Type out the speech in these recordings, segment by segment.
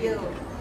you.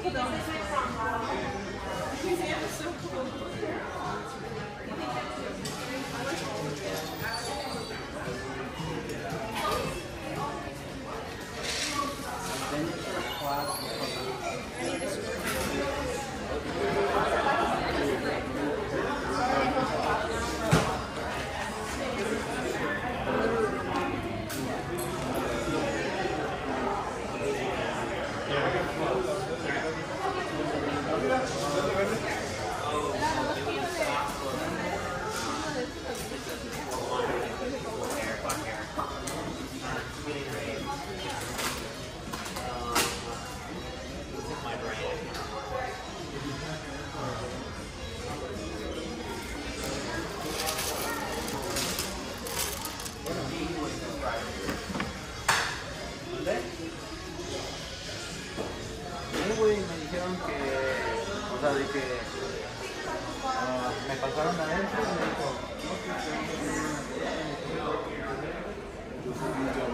This is my prom model. These amps are so cool. y me dijeron que, o sea, de que ah, me pasaron adentro y me dijo, no, que